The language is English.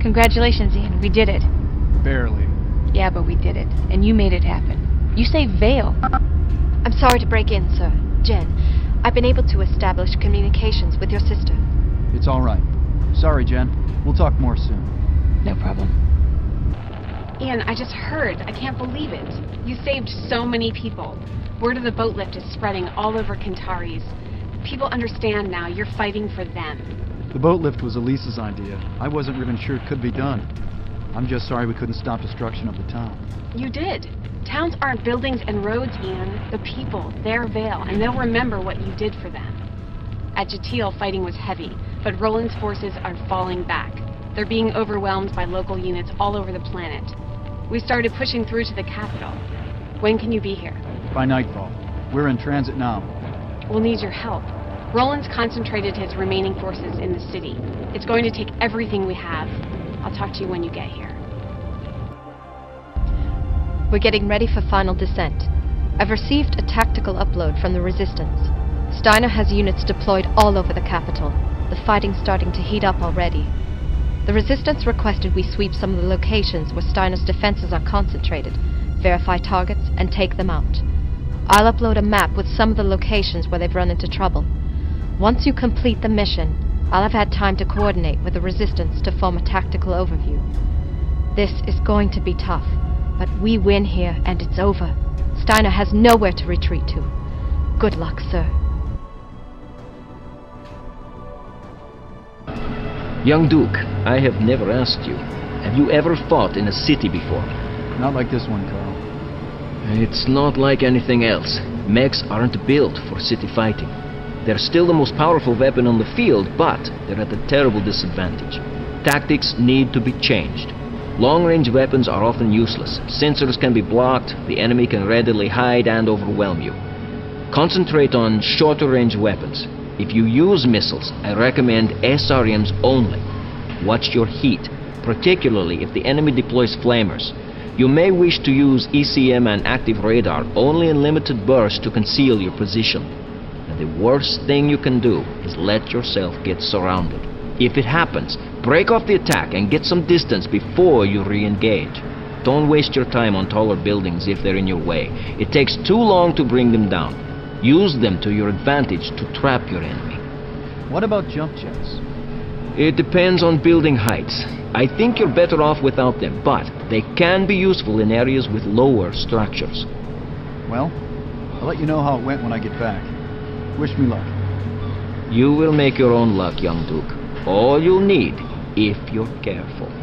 Congratulations, Ian. We did it. Barely. Yeah, but we did it. And you made it happen. You saved Vale. I'm sorry to break in, sir. Jen, I've been able to establish communications with your sister. It's all right. Sorry, Jen. We'll talk more soon. No problem. Ian, I just heard. I can't believe it. You saved so many people. Word of the boat lift is spreading all over Kentares. People understand now you're fighting for them. The boat lift was Elisa's idea. I wasn't even sure it could be done. I'm just sorry we couldn't stop destruction of the town. You did. Towns aren't buildings and roads, Ian. The people, they're Vale, and they'll remember what you did for them. At Jatil, fighting was heavy, but Roland's forces are falling back. They're being overwhelmed by local units all over the planet. We started pushing through to the capital. When can you be here? By nightfall. We're in transit now. We'll need your help. Roland's concentrated his remaining forces in the city. It's going to take everything we have. I'll talk to you when you get here. We're getting ready for final descent. I've received a tactical upload from the Resistance. Steiner has units deployed all over the capital. The fighting's starting to heat up already. The Resistance requested we sweep some of the locations where Steiner's defenses are concentrated, verify targets, and take them out. I'll upload a map with some of the locations where they've run into trouble. Once you complete the mission, I'll have had time to coordinate with the Resistance to form a tactical overview. This is going to be tough, but we win here and it's over. Steiner has nowhere to retreat to. Good luck, sir. Young Duke, I have never asked you. Have you ever fought in a city before? Not like this one, Carl. It's not like anything else. Mechs aren't built for city fighting. They're still the most powerful weapon on the field, but they're at a terrible disadvantage. Tactics need to be changed. Long-range weapons are often useless. Sensors can be blocked, the enemy can readily hide and overwhelm you. Concentrate on shorter-range weapons. If you use missiles, I recommend SRMs only. Watch your heat, particularly if the enemy deploys flamers. You may wish to use ECM and active radar only in limited bursts to conceal your position. The worst thing you can do is let yourself get surrounded. If it happens, break off the attack and get some distance before you re-engage. Don't waste your time on taller buildings if they're in your way. It takes too long to bring them down. Use them to your advantage to trap your enemy. What about jump jets? It depends on building heights. I think you're better off without them, but they can be useful in areas with lower structures. Well, I'll let you know how it went when I get back. Wish me luck. You will make your own luck, young Duke. All you'll need if you're careful.